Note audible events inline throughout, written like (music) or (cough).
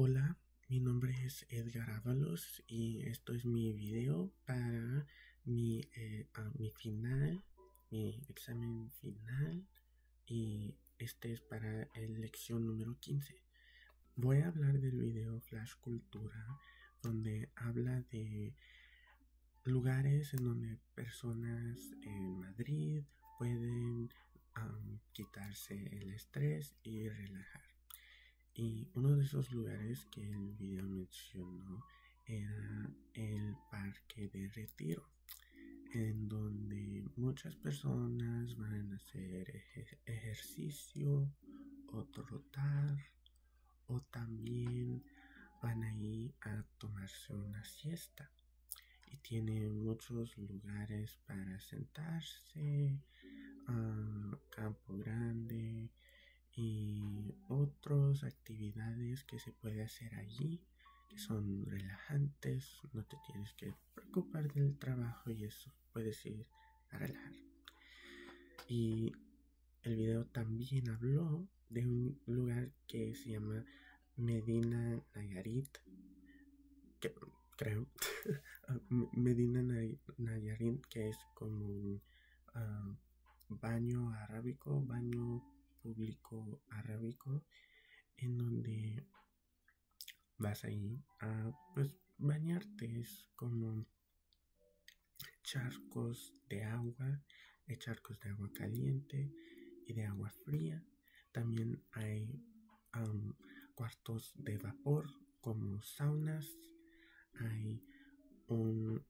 Hola, mi nombre es Edgar Ábalos y esto es mi video para mi, eh, mi final, mi examen final y este es para la lección número 15. Voy a hablar del video Flash Cultura donde habla de lugares en donde personas en Madrid pueden quitarse el estrés y relajar. Y uno de esos lugares que el video mencionó era el parque de retiro, en donde muchas personas van a hacer ejercicio o trotar o también van a ir a tomarse una siesta. Y tiene muchos lugares para sentarse, uh, campo grande, y otras actividades que se puede hacer allí que son relajantes, no te tienes que preocupar del trabajo y eso puedes ir a relajar. Y el video también habló de un lugar que se llama Medina Nayarit, que, creo, (laughs) Medina Nayarit, que es como un ah, baño arábico, baño público arábico en donde vas ahí a pues bañarte. Es como charcos de agua hay charcos de agua caliente y de agua fría. También hay cuartos de vapor como saunas. Hay un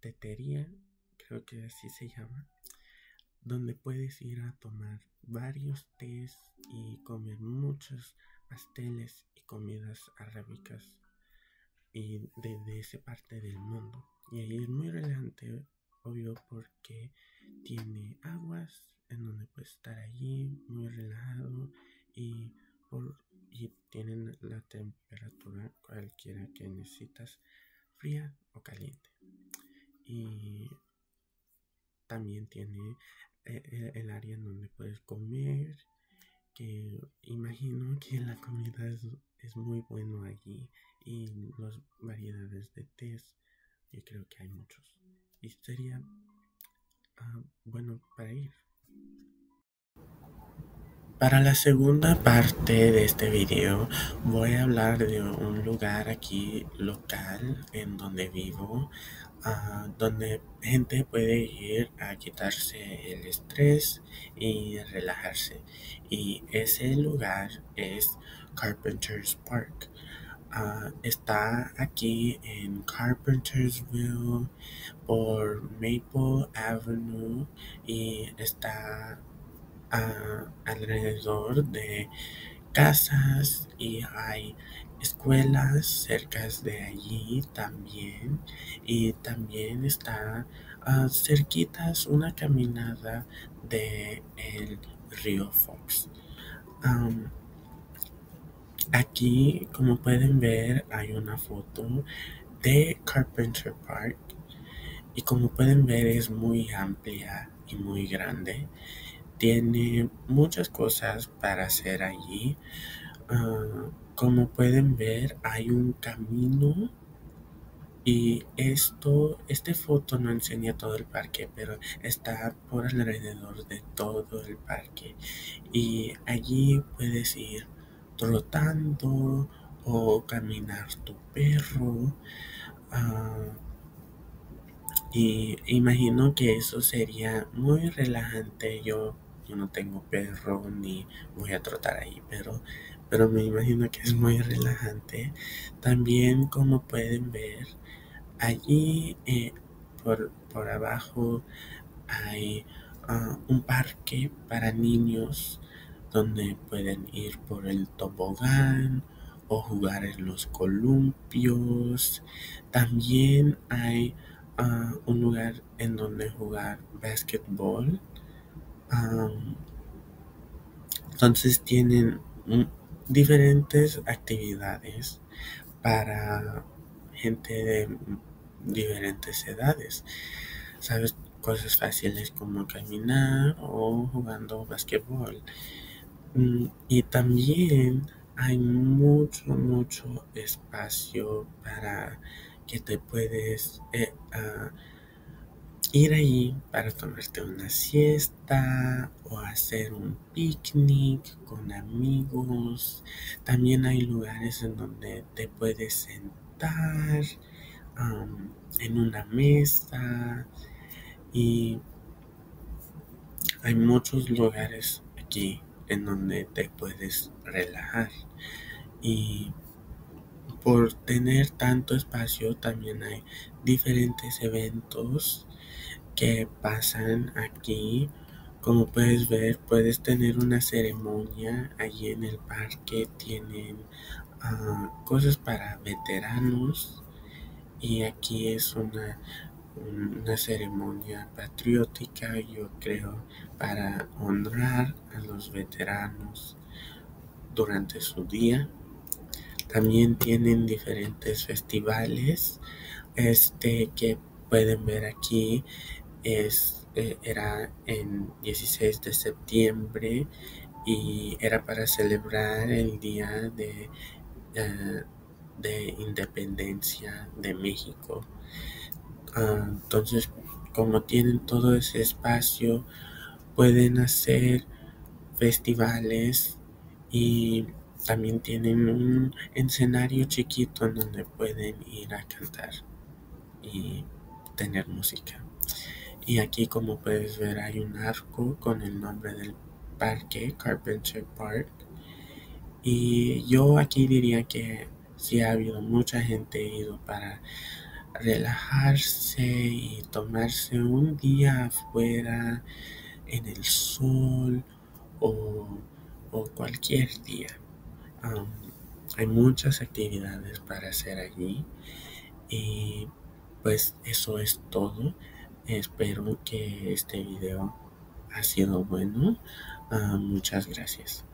tetería creo que así se llama donde puedes ir a tomar varios tés y comer muchos pasteles y comidas arábicas y de, esa parte del mundo. Y ahí es muy relevante, obvio, porque tiene aguas en donde puedes estar allí muy relajado y, por, y tienen la temperatura cualquiera que necesitas, fría o caliente. Y también tiene eh, eh, el área en donde puedes comer, que imagino que la comida es, muy bueno allí y las variedades de té, yo creo que hay muchos. Y sería ah, bueno para ir. Para la segunda parte de este video voy a hablar de un lugar aquí local en donde vivo donde gente puede ir a quitarse el estrés y relajarse. Y ese lugar es Carpenter's Park. Ah, está aquí en Carpentersville por Maple Avenue y está ah, alrededor de casas y hay escuelas cerca de allí también y también está uh, cerquitas una caminada de el río Fox. aquí como pueden ver hay una foto de Carpenter Park y como pueden ver es muy amplia y muy grande. Tiene muchas cosas para hacer allí. Ah, como pueden ver, hay un camino y esto, esta foto no enseña todo el parque, pero está por alrededor de todo el parque. Y allí puedes ir trotando o caminar tu perro. Ah, y imagino que eso sería muy relajante. Yo, yo no tengo perro ni voy a trotar ahí, pero pero me imagino que es muy relajante. También como pueden ver, allí eh, por, abajo hay ah, un parque para niños donde pueden ir por el tobogán o jugar en los columpios. También hay ah, un lugar en donde jugar basketball. entonces tienen diferentes actividades para gente de diferentes edades. ¿Sabes? Cosas fáciles como caminar o jugando basquetbol. Mm, y también hay mucho, mucho espacio para que te puedes ah, ir ahí para tomarte una siesta o hacer un picnic con amigos. También hay lugares en donde te puedes sentar en una mesa y hay muchos lugares aquí en donde te puedes relajar y por tener tanto espacio también hay diferentes eventos que pasan aquí. Como puedes ver, puedes tener una ceremonia allí en el parque. Tienen ah, cosas para veteranos y aquí es una, una ceremonia patriótica, yo creo, para honrar a los veteranos durante su día. También tienen diferentes festivales este que pueden ver aquí es, eh, era en 16 de septiembre y era para celebrar el día de, eh, de independencia de México. Ah, entonces, como tienen todo ese espacio, pueden hacer festivales y también tienen un escenario chiquito en donde pueden ir a cantar y tener música. Y aquí como puedes ver hay un arco con el nombre del parque, Carpenter Park. Y yo aquí diría que sí ha habido mucha gente ido para relajarse y tomarse un día afuera en el sol o, cualquier día. hay muchas actividades para hacer allí y pues eso es todo. Espero que este video ha sido bueno. Ah, muchas gracias.